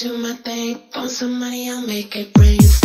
do my thing. Phone somebody, I'll make it rain.